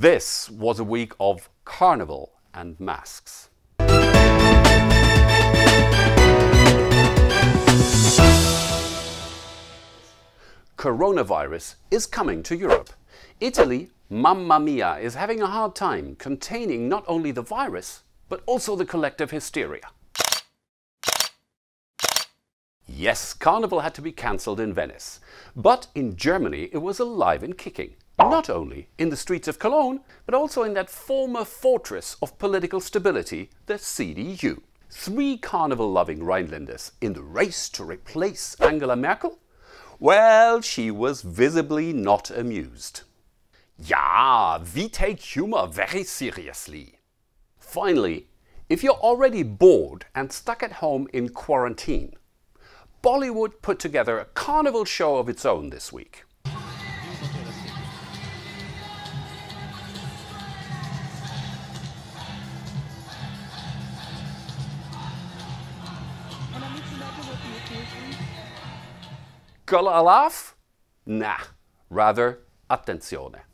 This was a week of carnival and masks. Coronavirus is coming to Europe. Italy, mamma mia, is having a hard time containing not only the virus, but also the collective hysteria. Yes, Carnival had to be cancelled in Venice. But in Germany it was alive and kicking. Not only in the streets of Cologne, but also in that former fortress of political stability, the CDU. Three carnival-loving Rhinelanders in the race to replace Angela Merkel? Well, she was visibly not amused. Yeah, we take humor very seriously. Finally, if you're already bored and stuck at home in quarantine, Bollywood put together a carnival show of its own this week. Gonna? Nah, rather attenzione.